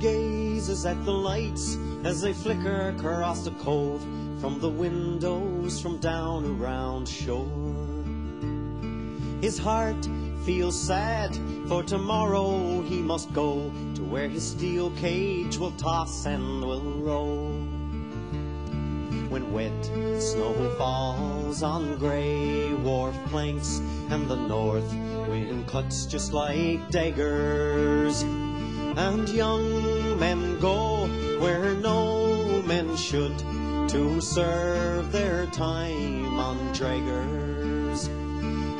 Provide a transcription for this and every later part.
gazes at the lights as they flicker across the cove from the windows from down around shore. His heart feels sad, for tomorrow he must go to where his steel cage will toss and will roll. When wet snow falls on grey wharf planks and the north wind cuts just like daggers, and young men go where no men should to serve their time on draggers.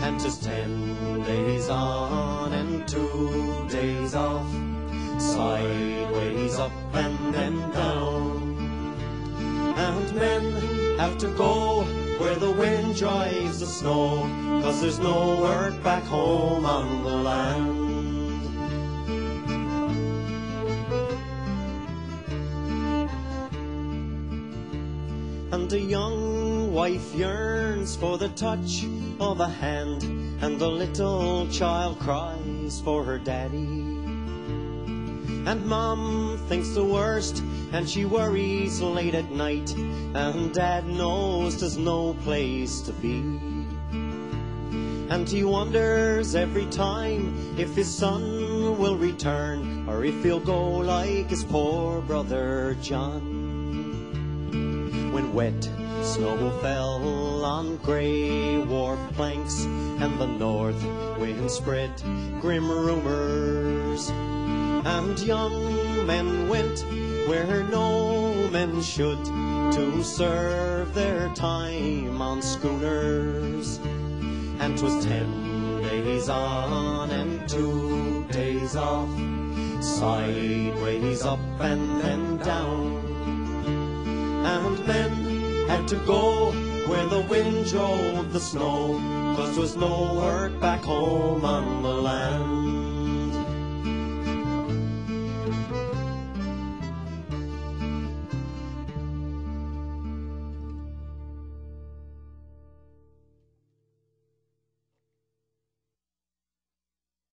And 'tis ten days on and two days off, sideways up and then down. And men have to go where the wind drives the snow, cause there's no work back home on the land. And a young wife yearns for the touch of a hand, and the little child cries for her daddy. And mom thinks the worst, and she worries late at night, and dad knows there's no place to be. And he wonders every time if his son will return, or if he'll go like his poor brother John wet snow fell on grey wharf planks and the north wind spread grim rumors. And young men went where no men should to serve their time on schooners. And 'twas ten days on and two days off sideways up and then down. And men had to go where the wind drove the snow, 'cause 'twas no work back home on the land.